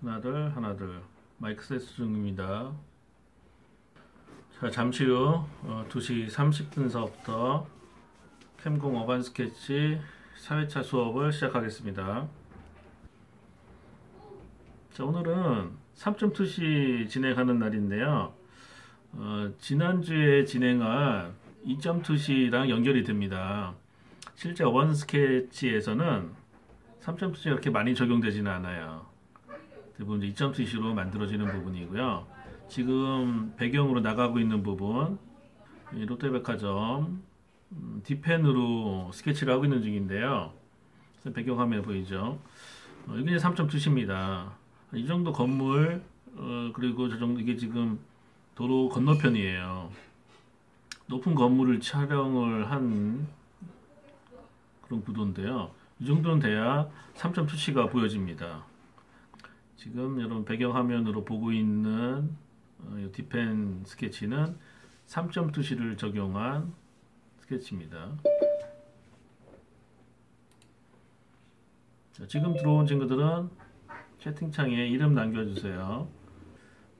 하나둘 하나둘 마이크 세스 중입니다. 자 잠시 후 어, 2시 30분서부터 캠공 어반 스케치 4회차 수업을 시작하겠습니다. 자 오늘은 3.2시 진행하는 날인데요. 어, 지난주에 진행한 2.2시랑 연결이 됩니다. 실제 어반 스케치에서는 3.2시가 그렇게 많이 적용되지는 않아요. 대부분 2.2시로 만들어지는 부분이고요. 지금 배경으로 나가고 있는 부분, 롯데백화점 음, 디펜으로 스케치를 하고 있는 중인데요. 배경 화면 보이죠? 어, 이게 3.2시입니다. 이 정도 건물, 어, 그리고 저 정도, 이게 지금 도로 건너편이에요. 높은 건물을 촬영을 한 그런 구도인데요. 이 정도는 돼야 3.2C가 보여집니다. 지금 여러분 배경화면으로 보고 있는 어, 디펜 스케치는 3.2C를 적용한 스케치입니다. 자, 지금 들어온 친구들은 채팅창에 이름 남겨주세요.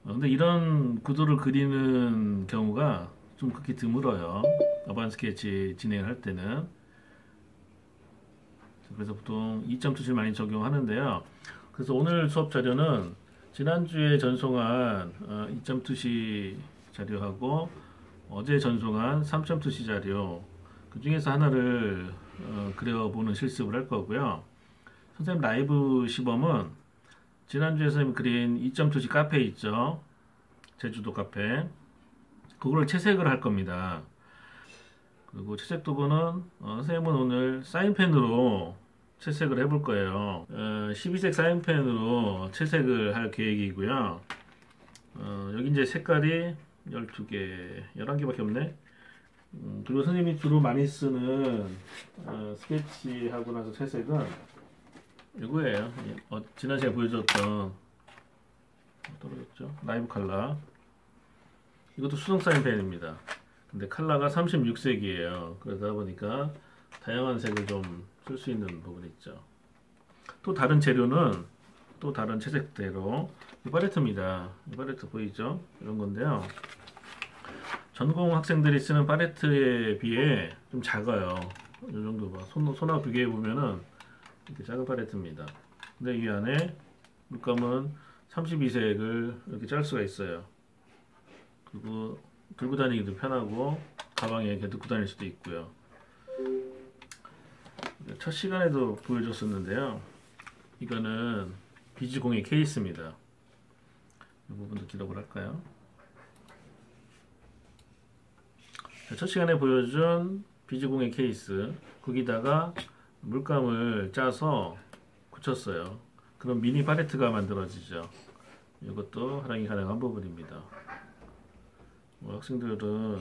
어, 근데 이런 구도를 그리는 경우가 좀 극히 드물어요. 어반 스케치 진행할 때는. 그래서 보통 2.2를 많이 적용하는데요. 그래서 오늘 수업 자료는 지난주에 전송한 2.2시 어, 자료하고 어제 전송한 3.2시 자료 그 중에서 하나를 어, 그려보는 실습을 할 거고요. 선생님 라이브 시범은 지난주에 선생님 그린 2.2시 카페 있죠. 제주도 카페. 그걸 채색을 할 겁니다. 그리고 채색 도구는 어, 선생님은 오늘 사인펜으로 채색을 해볼 거예요. 어, 12색 사인펜으로 채색을 할 계획이고요. 어, 여기 이제 색깔이 12개, 11개밖에 없네. 음, 그리고 선생님이 주로 많이 쓰는 어, 스케치하고 나서 채색은 이거예요. 어, 지난 시간에 보여줬던 떨어졌죠? 라이브 칼라. 이것도 수성 사인펜입니다. 근데 칼라가 36색이에요. 그러다 보니까 다양한 색을 좀 쓸 수 있는 부분이 있죠. 또 다른 재료는 또 다른 채색대로 파레트입니다. 파레트 보이죠? 이런 건데요. 전공 학생들이 쓰는 파레트에 비해 좀 작아요. 이 정도 봐. 손, 손하고 비교해 보면은 이렇게 작은 팔레트입니다. 근데 이 안에 물감은 32색을 이렇게 짤 수가 있어요. 그리고 들고 다니기도 편하고 가방에 이렇게 넣고 다닐 수도 있고요. 첫 시간에도 보여줬었는데요. 이거는 비즈공의 케이스입니다. 이 부분도 기록을 할까요? 첫 시간에 보여준 비즈공의 케이스 거기다가 물감을 짜서 굳혔어요. 그럼 미니 팔레트가 만들어지죠. 이것도 활용이 가능한 부분입니다. 뭐 학생들은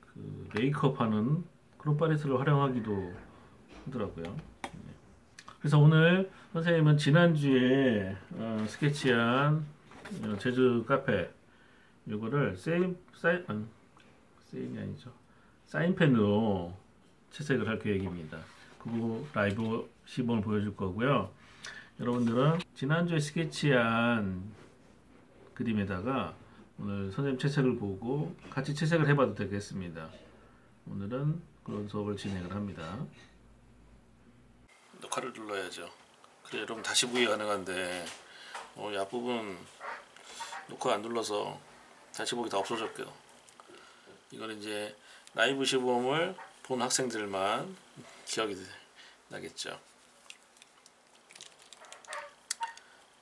그 메이크업 하는 그런 팔레트를 활용하기도 하더라고요. 네. 그래서 오늘 선생님은 지난주에 어, 스케치한 어, 제주 카페 이거를 세임, 사인, 아, 세임이 아니죠. 사인펜으로 채색을 할 계획입니다. 그리고 라이브 시범을 보여줄 거고요. 여러분들은 지난주에 스케치한 그림에다가 오늘 선생님 채색을 보고 같이 채색을 해봐도 되겠습니다. 오늘은 그런 수업을 진행을 합니다. 녹화를 눌러야죠. 그래 여러분 다시 보기 가능한데 어, 이 앞부분 녹화 안 눌러서 다시 보기 다 없어졌고요. 이거는 이제 라이브 시범을 본 학생들만 기억이 나겠죠.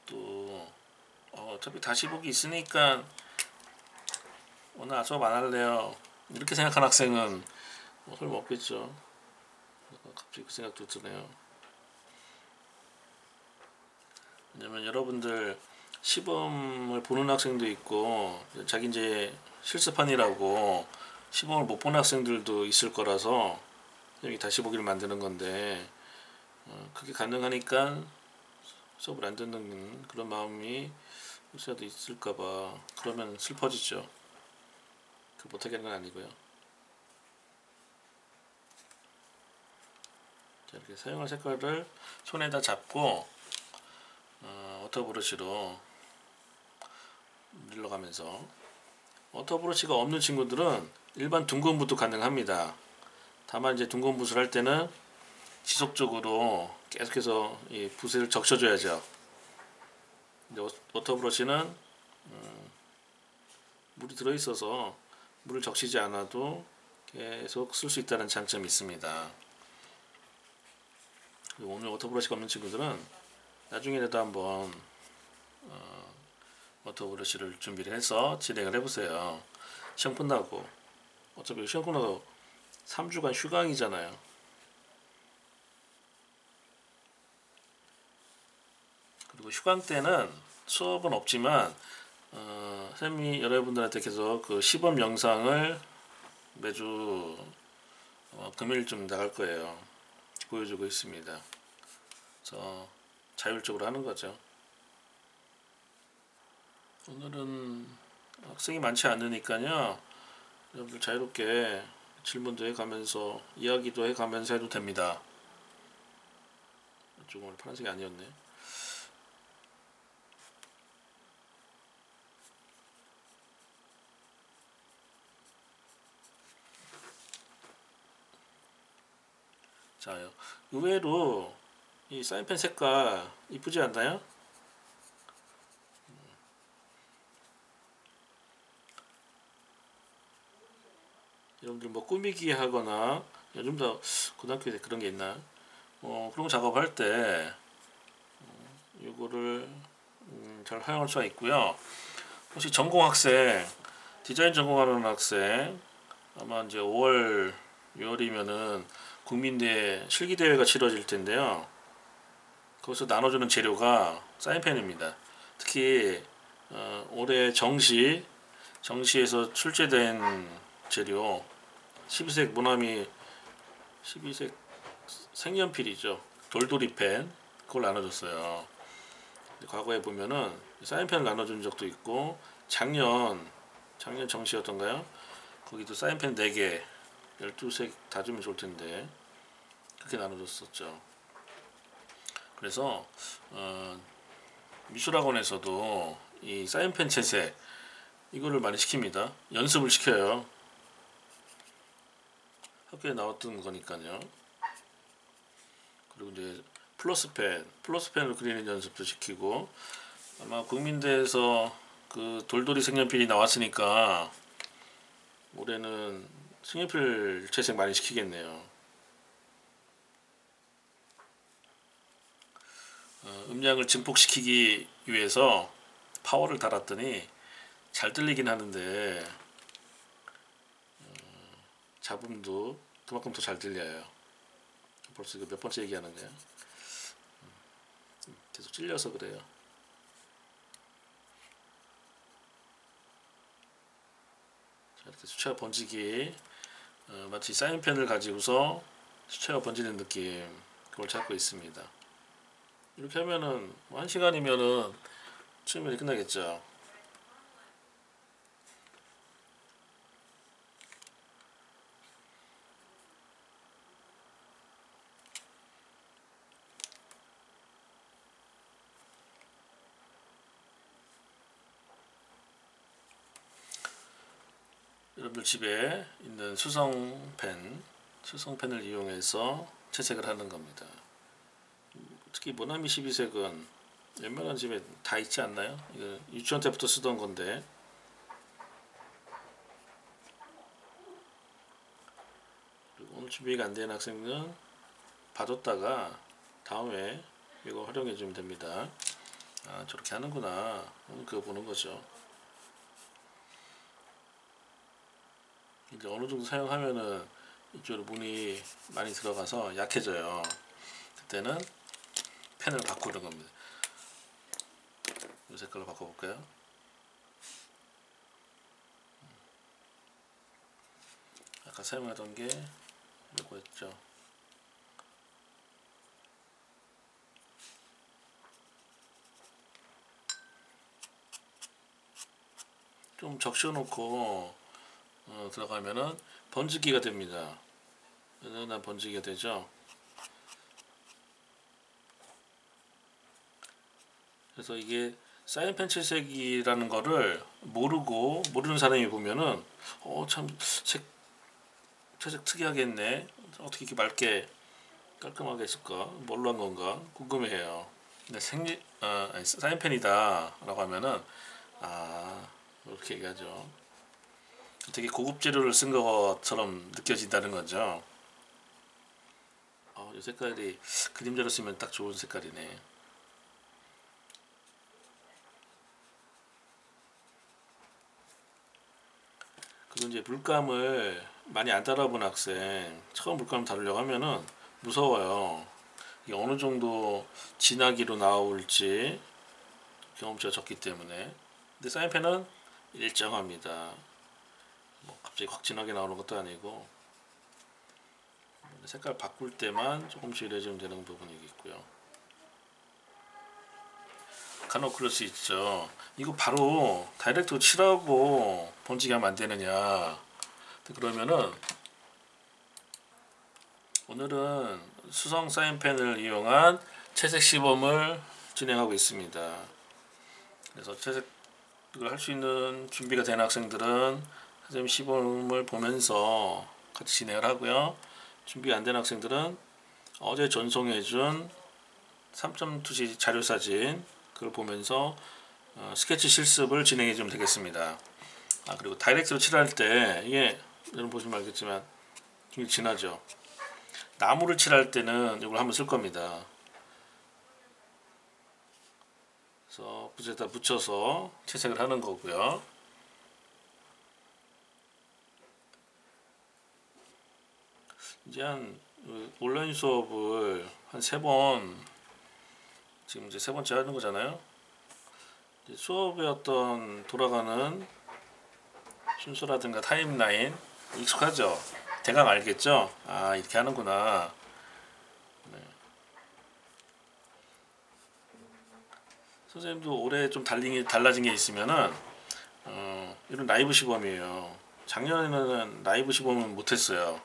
또 어, 어차피 다시 보기 있으니까 오늘 수업 안 할래요. 이렇게 생각한 학생은 뭐 설마 없겠죠. 갑자기 그 생각도 드네요. 왜냐면 여러분들 시범을 보는 학생도 있고 자기 이제 실습판이라고 시범을 못 본 학생들도 있을 거라서 여기 다시 보기를 만드는 건데 어, 그게 가능하니까 수업을 안 듣는 그런 마음이 혹시라도 있을까봐 그러면 슬퍼지죠. 그 못하게 하는 건 아니고요. 자, 이렇게 사용할 색깔을 손에다 잡고 어, water brush로 밀어가면서 water brush가 없는 친구들은 일반 둥근 붓도 가능합니다. 다만 이제 둥근 붓을 할 때는 지속적으로 계속해서 이 붓을 적셔줘야죠. water brush는 음, 물이 들어있어서 물을 적시지 않아도 계속 쓸 수 있다는 장점이 있습니다. 오늘 water brush가 없는 친구들은 나중에라도 한번 어, water brush를 준비를 해서 진행을 해보세요. 시험 끝나고 어차피 시험 끝나고 3주간 휴강이잖아요. 그리고 휴강 때는 수업은 없지만 어, 쌤이 여러분들한테 계속 그 시범 영상을 매주 어, 금요일쯤 나갈 거예요. 보여주고 있습니다. 그래서 자율적으로 하는 거죠. 오늘은 학생이 많지 않으니까요. 여러분들 자유롭게 질문도 해가면서 이야기도 해가면서 해도 됩니다. 조금 오늘 파란색이 아니었네. 자요. 의외로 이 사인펜 색깔 이쁘지 않나요? 여러분들 뭐 꾸미기 하거나 요즘 도 고등학교에 그런 게 있나? 어 그런 거 작업할 때 어, 이거를 음, 잘 활용할 수가 있고요. 혹시 전공 학생 디자인 전공하는 학생 아마 이제 5월 6월이면은 국민대 실기 대회가 치러질 텐데요. 거기서 나눠주는 재료가 사인펜입니다. 특히 어, 올해 정시 정시에서 출제된 재료 12색 모나미 12색 색연필이죠. 돌돌이 펜 그걸 나눠줬어요. 과거에 보면은 사인펜을 나눠준 적도 있고 작년 작년 정시였던가요? 거기도 사인펜 4개 12색 다 주면 좋을 텐데 그렇게 나눠줬었죠. 그래서 어, 미술학원에서도 이 사인펜 채색 이거를 많이 시킵니다. 연습을 시켜요. 학교에 나왔던 거니까요. 그리고 이제 플러스펜, 플러스펜으로 그리는 연습도 시키고 아마 국민대에서 그 돌돌이 색연필이 나왔으니까 올해는 색연필 채색 많이 시키겠네요. 음량을 증폭시키기 위해서 파워를 달았더니 잘 들리긴 하는데 어, 잡음도 그만큼 더 잘 들려요. 벌써 이거 몇 번째 얘기하는 거야? 음, 계속 찔려서 그래요. 자, 이렇게 수채화 번지기 어, 마치 사인펜을 가지고서 수채화 번지는 느낌 그걸 찾고 있습니다. 이렇게 하면은 뭐 한 시간이면은 수면이 끝나겠죠. 여러분들 집에 있는 수성펜, 수성펜을 이용해서 채색을 하는 겁니다. 특히 모나미 12색은 웬만한 집에 다 있지 않나요? 이거 유치원 때부터 쓰던 건데 그리고 오늘 준비가 안 된 학생은 봐뒀다가 다음에 이거 활용해 주면 됩니다. 아 저렇게 하는구나. 오늘 그거 보는 거죠. 이제 어느 정도 사용하면은 이쪽으로 문이 많이 들어가서 약해져요. 그때는 펜을 바꾸는 겁니다. 이 색깔로 바꿔볼까요? 아까 사용하던 게 이거였죠. 좀 적셔놓고 어, 들어가면은 번지기가 됩니다. 은은한 번지기가 되죠. 그래서 이게 사인펜 채색이라는 거를 모르고 모르는 사람이 보면은 어참색 채색 특이하겠네. 어떻게 이렇게 맑게 깔끔하게 했을까? 뭘로 한 건가? 궁금해해요. 근데 생리 아 아니, 사인펜이다 라고 하면은 아 이렇게 얘기하죠. 되게 고급 재료를 쓴 것처럼 느껴진다는 거죠. 어, 이 색깔이 그림자로 쓰면 딱 좋은 색깔이네 그리고 이제 물감을 많이 안 따라본 학생 처음 물감 다루려고 하면은 무서워요. 이게 어느 정도 진하기로 나올지 경험치가 적기 때문에 근데 사인펜은 일정합니다. 뭐 갑자기 확 진하게 나오는 것도 아니고 색깔 바꿀 때만 조금씩 이래지면 되는 부분이 있고요. 간혹 그럴 수 있죠. 이거 바로 다이렉트 칠하고 번지게 하면 안 되느냐. 그러면은 오늘은 수성 사인펜을 이용한 채색 시범을 진행하고 있습니다. 그래서 채색을 할 수 있는 준비가 된 학생들은 선생님 시범을 보면서 같이 진행을 하고요. 준비 안 된 학생들은 어제 전송해준 3.2시 자료사진 그걸 보면서 어, 스케치 실습을 진행해 주면 되겠습니다. 아 그리고 다이렉트로 칠할 때 이게 여러분 보시면 알겠지만 굉장히 진하죠. 나무를 칠할 때는 이걸 한번 쓸 겁니다. 그래서 붓에다 묻혀서 채색을 하는 거고요. 이제 한 온라인 수업을 한 세 번 지금 이제 세 번째 하는 거잖아요. 수업의 어떤 돌아가는 순서라든가 타임라인 익숙하죠? 대강 알겠죠? 아 이렇게 하는구나. 네. 선생님도 올해 좀 달린 달라진 게 있으면은 어, 이런 라이브 시범이에요. 작년에는 라이브 시범을 못했어요.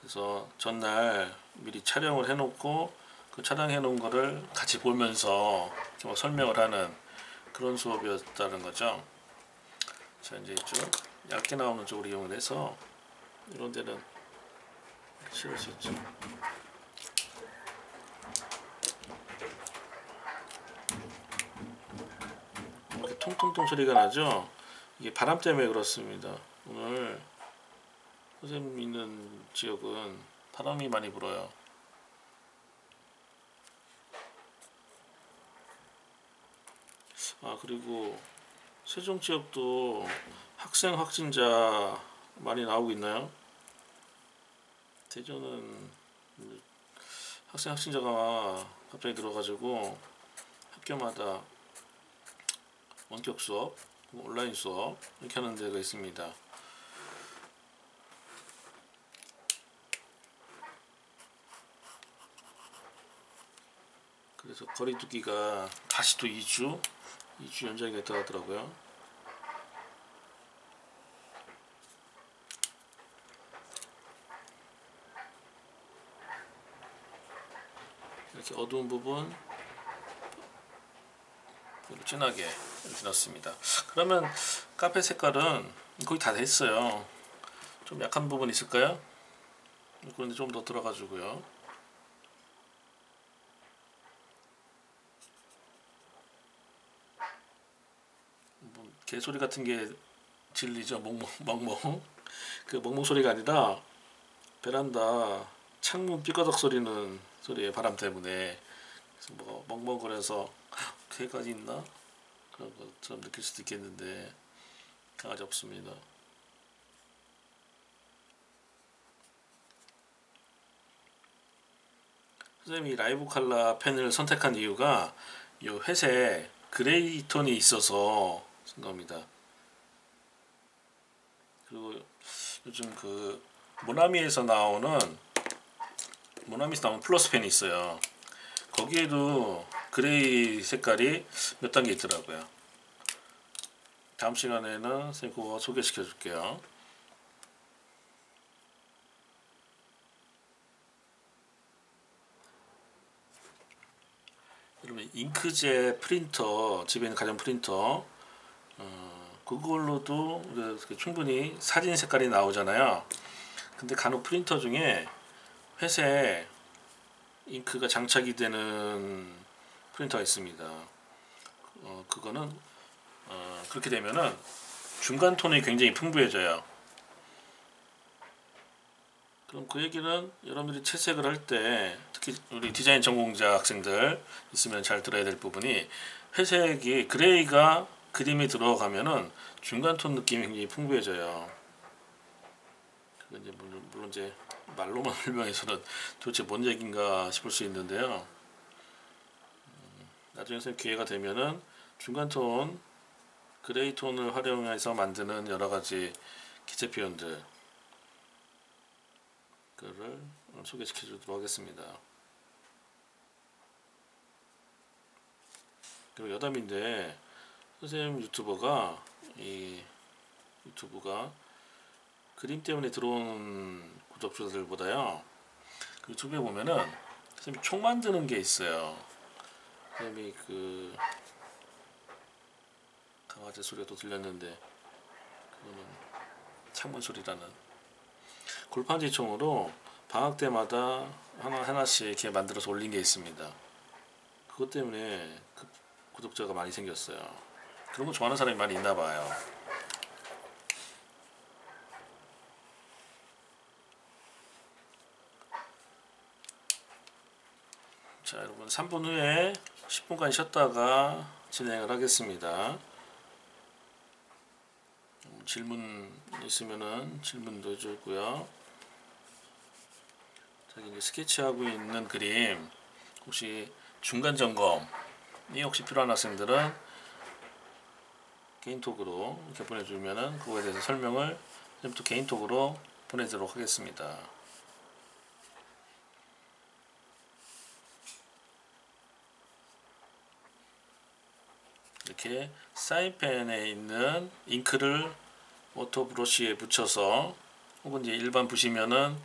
그래서 전날 미리 촬영을 해놓고 그 촬영해 놓은 거를 같이 보면서 좀 설명을 하는 그런 수업이었다는 거죠. 자 이제 좀 얇게 나오는 쪽으로 이용을 해서 이런 데는 칠할 수 있죠. 이렇게 통통통 소리가 나죠. 이게 바람 때문에 그렇습니다. 오늘 선생님 있는 지역은 바람이 많이 불어요. 아 그리고 세종 지역도 학생 확진자 많이 나오고 있나요? 대전은 학생 확진자가 갑자기 들어가지고 학교마다 원격 수업, 온라인 수업 이렇게 하는 데가 있습니다. 그래서 거리두기가 다시 또 2주 2주 연장이 됐다 하더라고요. 이렇게 어두운 부분 진하게 이렇게 넣습니다. 그러면 카페 색깔은 거의 다 됐어요. 좀 약한 부분 있을까요? 그런데 좀 더 들어가지고요. 뭐 개소리 같은 게 진리죠. 멍멍 멍멍. 그 멍멍 소리가 아니라 베란다 창문 삐거덕 소리는 소리에 바람 때문에 그래서 뭐 멍멍거려서 개가 있나 그런 것처럼 느낄 수도 있겠는데 강아지 없습니다. 선생님이 live color 펜을 선택한 이유가 이 회색 gray 톤이 있어서 쓴 겁니다. 그리고 요즘 그 모나미에서 나오는 모나미에서 나오는 플러스 펜이 있어요. 거기에도 gray 색깔이 몇 단계 있더라고요. 다음 시간에는 선생님 그거 소개시켜 줄게요. 여러분 잉크젯 프린터 집에 있는 가전 프린터 어, 그걸로도 이렇게 충분히 사진 색깔이 나오잖아요. 근데 간혹 프린터 중에 회색 잉크가 장착이 되는 프린터가 있습니다. 어, 그거는 어, 그렇게 되면은 중간 톤이 굉장히 풍부해져요. 그럼 그 얘기는 여러분들이 채색을 할 때 특히 우리 디자인 전공자 학생들 있으면 잘 들어야 될 부분이 회색이 gray가 그림에 들어가면은 중간 톤 느낌이 굉장히 풍부해져요. 이제 물론, 물론 이제 말로만 설명해서는 도대체 뭔 얘기인가 싶을 수 있는데요. 음, 나중에 선 기회가 되면은 중간 톤 그레이 톤을 활용해서 만드는 여러 가지 기체 표현들 그를 소개시켜 주도록 하겠습니다. 그리고 여담인데 선생님 유튜버가 이 유튜브가 그림 때문에 들어온 구독자들보다요 그 유튜브에 보면은 선생님 총 만드는 게 있어요. 선생님이 그 강아지 소리가 또 들렸는데 그거는 창문 소리라는 골판지 총으로 방학 때마다 하나 하나씩 이렇게 만들어서 올린 게 있습니다. 그것 때문에 그 구독자가 많이 생겼어요. 그런 거 좋아하는 사람이 많이 있나 봐요. 자, 여러분 3분 후에 10분간 쉬었다가 진행을 하겠습니다. 질문 있으면은 질문도 해주고요. 저기 이제 스케치하고 있는 그림 혹시 중간 점검이 혹시 필요한 학생들은 개인톡으로 이렇게 보내주면은 그거에 대해서 설명을 또 개인톡으로 보내도록 하겠습니다. 이렇게 사인펜에 있는 잉크를 water brush에 붙여서 혹은 이제 일반 붓이면은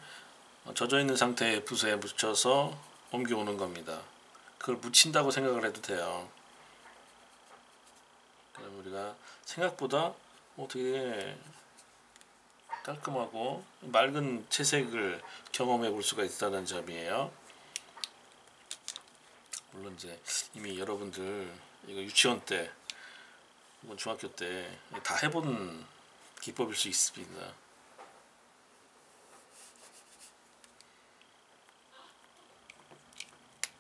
어, 젖어 있는 상태의 붓에 묻혀서 옮겨오는 겁니다. 그걸 묻힌다고 생각을 해도 돼요. 그럼 우리가 생각보다 어떻게 깔끔하고 맑은 채색을 경험해 볼 수가 있다는 점이에요. 물론 이제 이미 여러분들 이거 유치원 때 혹은 중학교 때 다 해본 기법일 수 있습니다.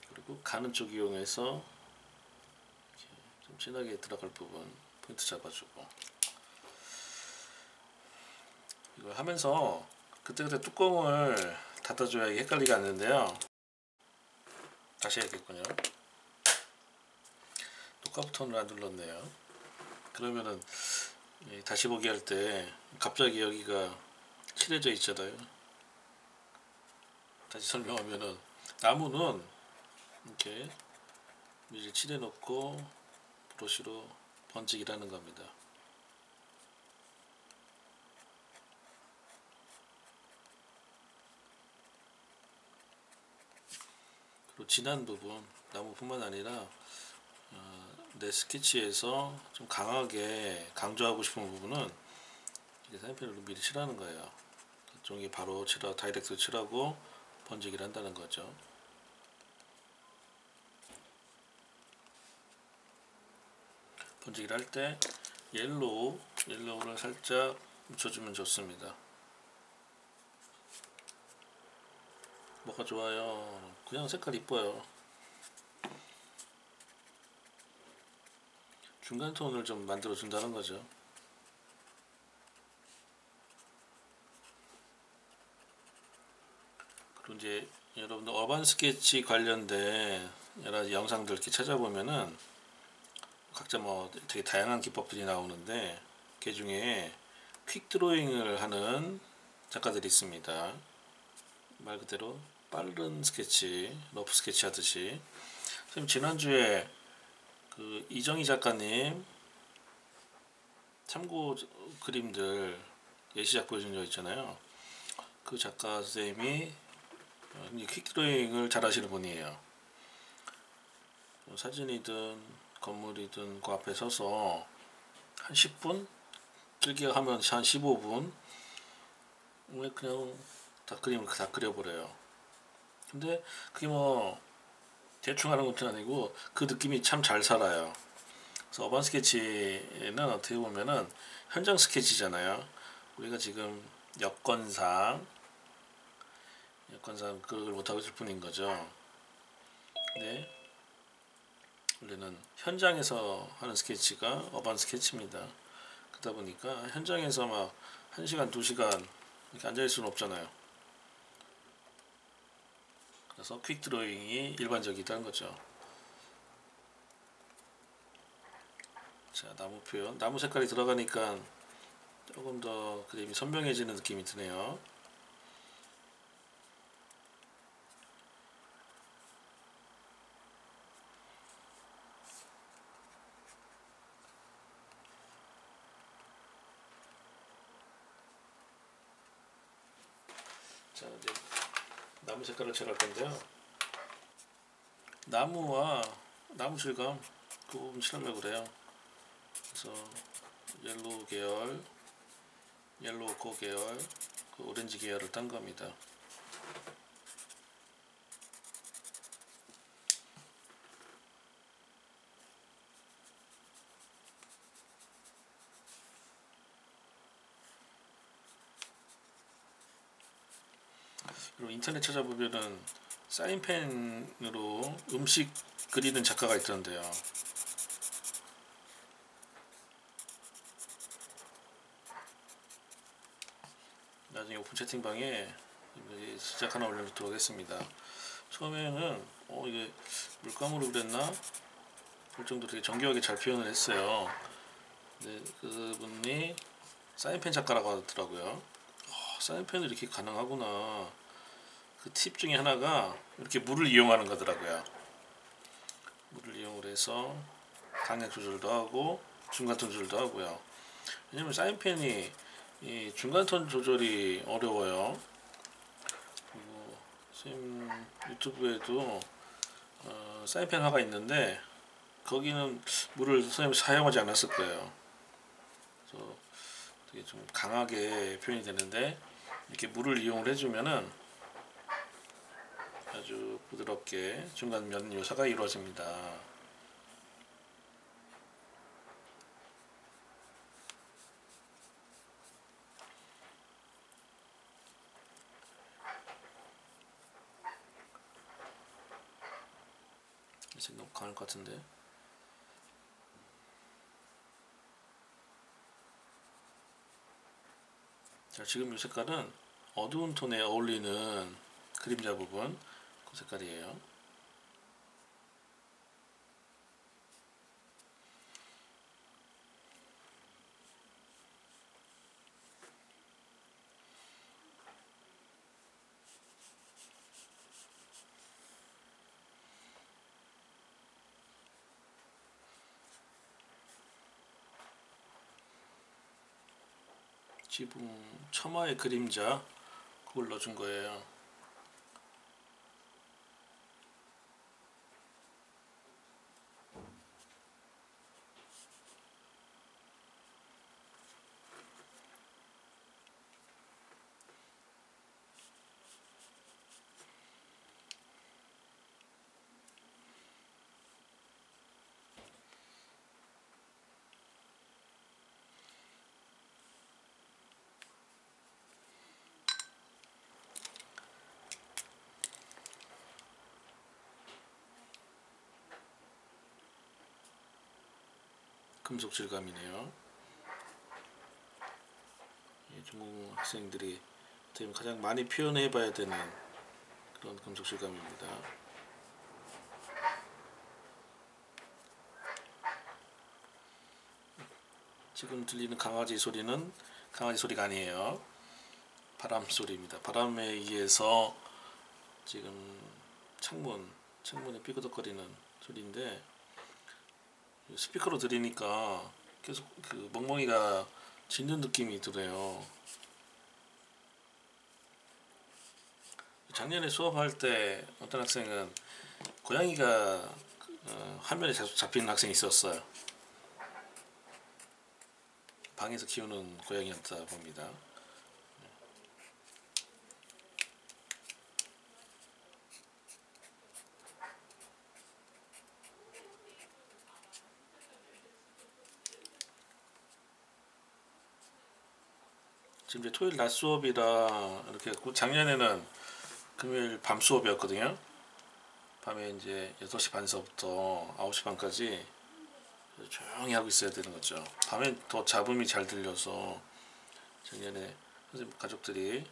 그리고 가는 쪽 이용해서 좀 진하게 들어갈 부분 포인트 잡아주고. 이걸 하면서 그때그때 뚜껑을 닫아줘야 헷갈리게 않는데요. 다시 해야겠군요. 똑같부터는 안 눌렀네요. 그러면은 다시 보기 할 때 갑자기 여기가 칠해져 있잖아요. 다시 설명하면은 나무는 이렇게 미리 칠해 놓고 브러쉬로 번지기라는 겁니다. 그리고 진한 부분 나무뿐만 아니라 어, 내 스케치에서 좀 강하게 강조하고 싶은 부분은 이게 사인펜으로 미리 칠하는 거예요. 종이 바로 칠하 direct 칠하고 번지기를 한다는 거죠. 번지기를 할 때 yellow, yellow를 살짝 묻혀주면 좋습니다. 뭐가 좋아요? 그냥 색깔 이뻐요. 중간 톤을 좀 만들어 준다는 거죠. 그리고 이제 여러분들 어반 스케치 관련된 여러 영상들 이렇게 찾아보면은 각자 뭐 되게 다양한 기법들이 나오는데 그 중에 quick 드로잉을 하는 작가들이 있습니다. 말 그대로 빠른 스케치, rough 스케치 하듯이. 선생님 지난주에 그 이정희 작가님 참고 그림들 예시작 보여준 적 있잖아요. 그 작가 선생님이 quick 드로잉을 잘 하시는 분이에요. 뭐 사진이든 건물이든 그 앞에 서서 한 10분 길게 하면 한 15분 왜 그냥 다 그림을 다 그려버려요. 근데 그게 뭐 대충 하는 것도 아니고 그 느낌이 참 잘 살아요. 그래서 어반 스케치는 어떻게 보면은 현장 스케치잖아요. 우리가 지금 여건상 여건상 그걸 못하고 있을 뿐인 거죠. 네. 원래는 현장에서 하는 스케치가 어반 스케치입니다. 그러다 보니까 현장에서 막 1시간, 2시간 이렇게 앉아 있을 수는 없잖아요. 그래서 퀵 드로잉이 일반적이다는 거죠. 자, 나무 표현. 나무 색깔이 들어가니까 조금 더 그림이 선명해지는 느낌이 드네요. 자, 이제 나무 색깔을 칠할 건데요. 나무와 나무 질감 그 부분 칠하려고 그래요. 그래서 옐로우 계열, 옐로우 오코 계열, 그 오렌지 계열을 딴 겁니다. 그리고 인터넷 찾아보면은 사인펜으로 음식 그리는 작가가 있던데요. 나중에 오픈 채팅방에 시작 하나 올려놓도록 하겠습니다. 처음에는 어 이게 물감으로 그렸나? 볼 정도 되게 정교하게 잘 표현을 했어요. 근데 그분이 사인펜 작가라고 하더라고요. 어, 사인펜을 이렇게 가능하구나. 그 팁 중에 하나가 이렇게 물을 이용하는 거더라고요. 물을 이용을 해서 강약 조절도 하고 중간 톤 조절도 하고요. 왜냐면 사인펜이 이 중간 톤 조절이 어려워요. 그리고 선생님 유튜브에도 어, 사인펜 화가 있는데 거기는 물을 선생님 사용하지 않았을 거예요. 그래서 되게 좀 강하게 표현이 되는데 이렇게 물을 이용을 해주면은 아주 부드럽게 중간 면 요사가 이루어집니다. 이제 너무 강할 것 같은데. 자, 지금 이 색깔은 어두운 톤에 어울리는 그림자 부분 그 색깔이에요. 지붕 처마의 그림자 그걸 넣어준 거예요. 금속 질감이네요. 예, 중국 학생들이 보면 가장 많이 표현해 봐야 되는 그런 금속 질감입니다. 지금 들리는 강아지 소리는 강아지 소리가 아니에요. 바람 소리입니다. 바람에 의해서 지금 창문, 창문에 삐그덕거리는 소리인데 스피커로 들으니까 계속 그 멍멍이가 짖는 느낌이 들어요. 작년에 수업할 때 어떤 학생은 고양이가 어, 화면에 계속 잡히는 학생이 있었어요. 방에서 키우는 고양이였다 봅니다. 지금 이제 토요일 낮 수업이라 이렇게 작년에는 금요일 밤 수업이었거든요. 밤에 이제 6시 반서부터 9시 반까지 조용히 하고 있어야 되는 거죠. 밤엔 더 잡음이 잘 들려서 작년에 선생님 가족들이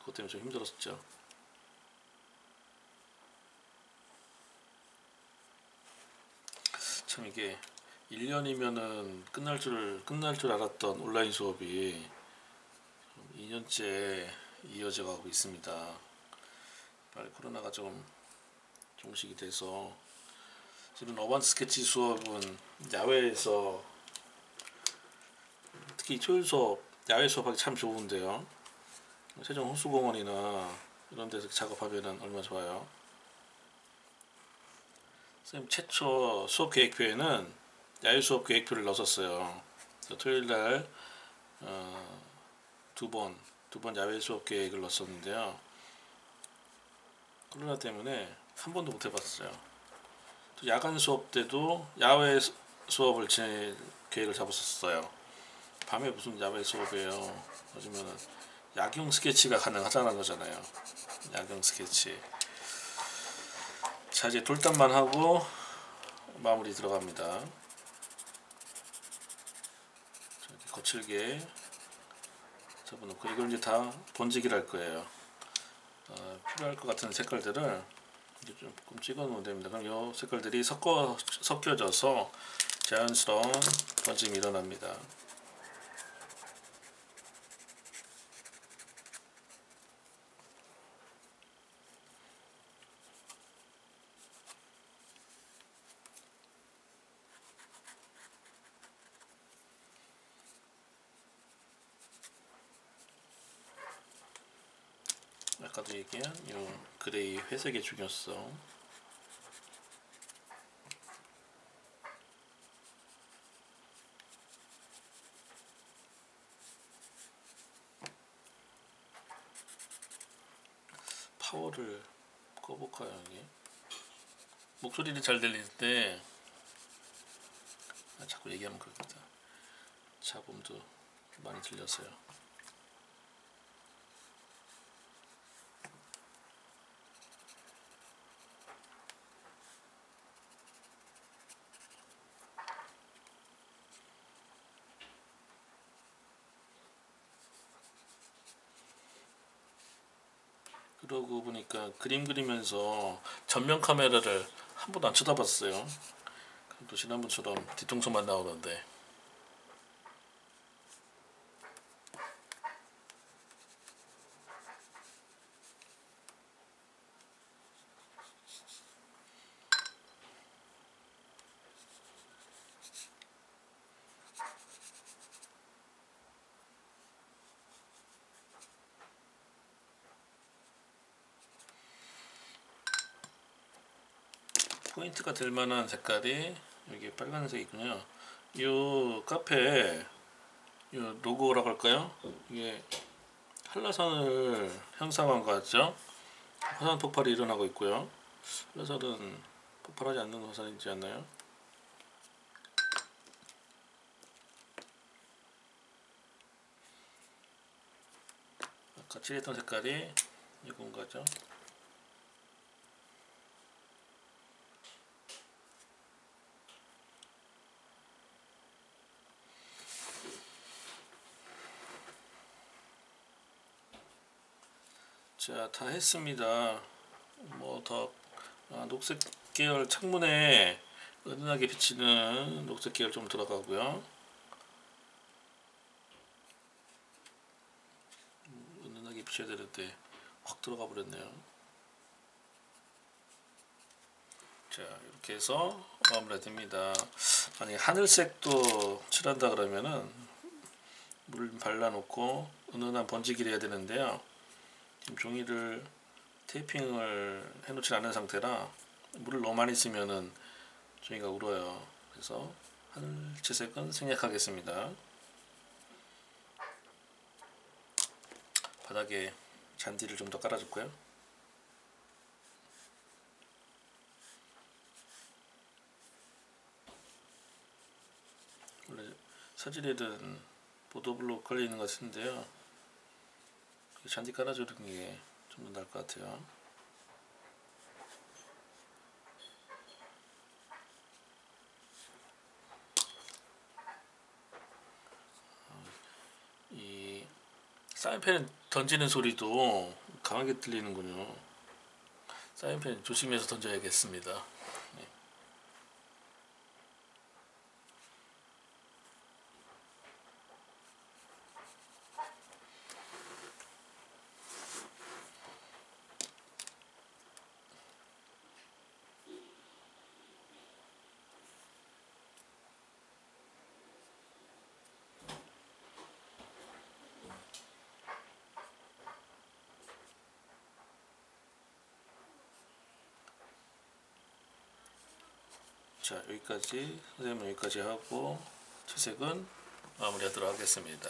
그것 때문에 좀 힘들었었죠. 참 이게 1년이면은 끝날 줄 끝날 줄 알았던 온라인 수업이 2년째 이어져 가고 있습니다. 빨리 코로나가 좀 종식이 돼서 지금 어반트 스케치 수업은 야외에서 특히 토요일 수업 야외 수업하기 참 좋은데요. 세종 호수공원이나 이런 데서 작업하면 얼마나 좋아요. 선생님 최초 수업 계획표에는 야외 수업 계획표를 넣었어요. 토요일 날 어, 두 번, 두 번 야외 수업 계획을 넣었었는데요. 코로나 때문에 한 번도 못 해봤어요. 또 야간 수업 때도 야외 수- 수업을 제 계획을 잡았었어요. 밤에 무슨 야외 수업이에요. 요즘에는 야경 스케치가 가능하다는 거잖아요. 야경 스케치. 자 이제 돌담만 하고 마무리 들어갑니다. 거칠게 접어놓고 이걸 이제 다 번지기를 할 거예요. 어, 필요할 것 같은 색깔들을 이제 조금 찍어 놓으면 됩니다. 그럼 이 색깔들이 섞어 섞여져서 자연스러운 번짐이 일어납니다. 아까도 얘기한 이 그레이 회색의 중요성 파워를 꺼볼까요 여기 목소리를 잘 들릴 때 아, 자꾸 얘기하면 그렇겠다 잡음도 많이 들려서요 그러고 보니까 그림 그리면서 전면 카메라를 한 번도 안 쳐다봤어요. 또 지난번처럼 뒤통수만 나오던데. 포인트가 될 만한 색깔이 여기 빨간색이군요. 이 카페 이 로고라고 할까요? 이게 한라산을 형상한 것 같죠? 화산 폭발이 일어나고 있고요. 한라산은 폭발하지 않는 화산이지 않나요? 아까 칠했던 색깔이 이건 거죠? 자, 다 했습니다. 뭐더 아, 녹색 계열 창문에 은은하게 비치는 녹색 계열 좀 들어가고요. 음, 은은하게 비쳐야 되는데 확 들어가 버렸네요. 자, 이렇게 해서 마무리가 됩니다. 만약에 하늘색도 칠한다 그러면은 물 발라놓고 은은한 번지기를 해야 되는데요. 지금 종이를 테이핑을 해놓지 않은 상태라 물을 너무 많이 쓰면은 종이가 울어요. 그래서 하늘 채색은 생략하겠습니다. 바닥에 잔디를 좀 더 깔아줄고요. 원래 사진에는 보도블록 걸려 있는 것 같은데요. 잔디 깔아주는 게 좀 더 나을 것 같아요. 이 사인펜 던지는 소리도 강하게 들리는군요. 사인펜 조심해서 던져야겠습니다. 네. 자 여기까지 선생님은 여기까지 하고 채색은 마무리하도록 하겠습니다.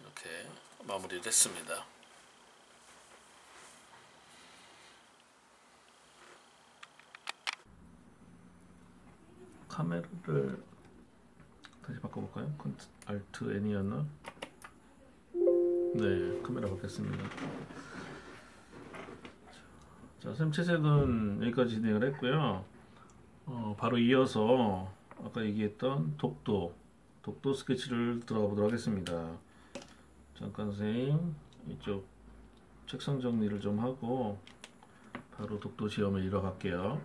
이렇게 마무리를 했습니다. 카메라를 다시 바꿔볼까요? 컨트 알트 N이었나? 네, 카메라 바뀌었습니다. 자, 샘 채색은 여기까지 진행을 했고요. 어, 바로 이어서 아까 얘기했던 독도, 독도 스케치를 들어가 보도록 하겠습니다. 잠깐 선생님 이쪽 책상 정리를 좀 하고 바로 독도 지엄을 이뤄 갈게요.